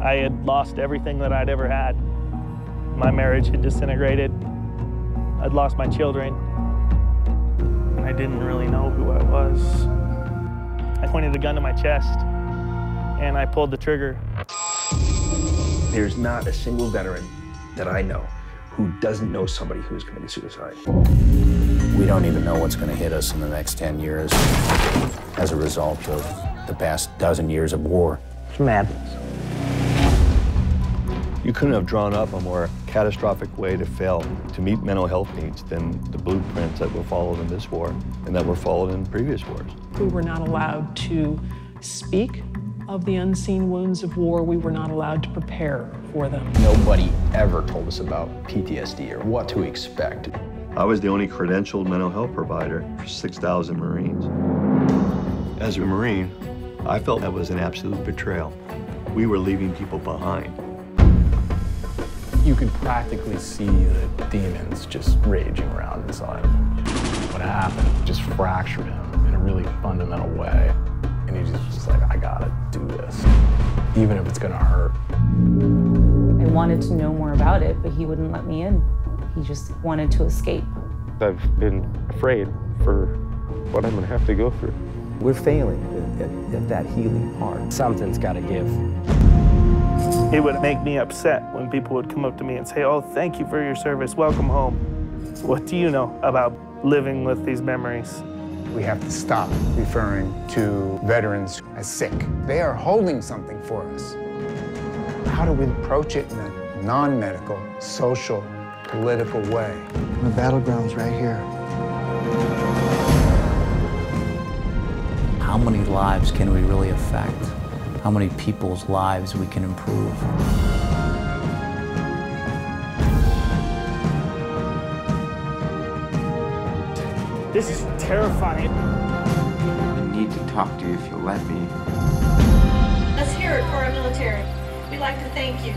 I had lost everything that I'd ever had. My marriage had disintegrated. I'd lost my children. I didn't really know who I was. I pointed the gun to my chest and I pulled the trigger. There's not a single veteran that I know who doesn't know somebody who's committed suicide. We don't even know what's going to hit us in the next 10 years as a result of the past dozen years of war. It's madness. You couldn't have drawn up a more catastrophic way to fail to meet mental health needs than the blueprints that were followed in this war and that were followed in previous wars. We were not allowed to speak of the unseen wounds of war. We were not allowed to prepare for them. Nobody ever told us about PTSD or what to expect. I was the only credentialed mental health provider for 6,000 Marines. As a Marine, I felt that was an absolute betrayal. We were leaving people behind. You could practically see the demons just raging around inside of him. What happened just fractured him in a really fundamental way. And he just was like, I gotta do this, even if it's gonna hurt. I wanted to know more about it, but he wouldn't let me in. He just wanted to escape. I've been afraid for what I'm gonna have to go through. We're failing at, at, at that healing part. Something's gotta give. It would make me upset when people would come up to me and say, oh, thank you for your service, welcome home. What do you know about living with these memories? We have to stop referring to veterans as sick. They are holding something for us. How do we approach it in a non-medical, social, political way? The battleground's right here. How many lives can we really affect? How many people's lives we can improve? This is terrifying. I need to talk to you if you'll let me. Let's hear it for our military. We'd like to thank you